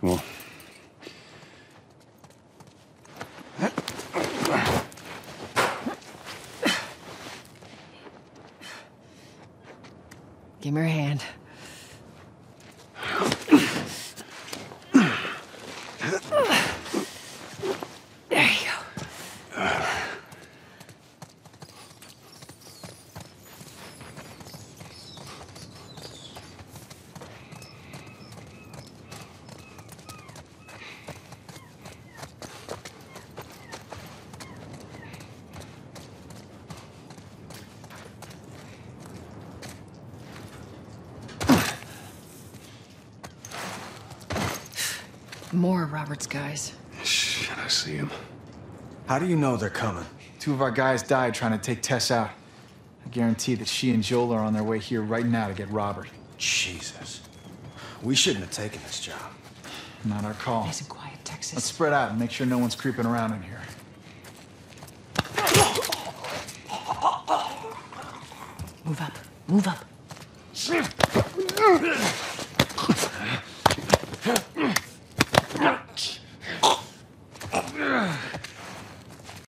Come on. Give me your hand. More Robert's guys. Shit, I see him. How do you know they're coming? Two of our guys died trying to take Tess out. I guarantee that she and Joel are on their way here right now to get Robert. Jesus. We shouldn't have taken this job. Not our call. Nice and quiet, Texas. Let's spread out and make sure no one's creeping around in here. Move up. Move up.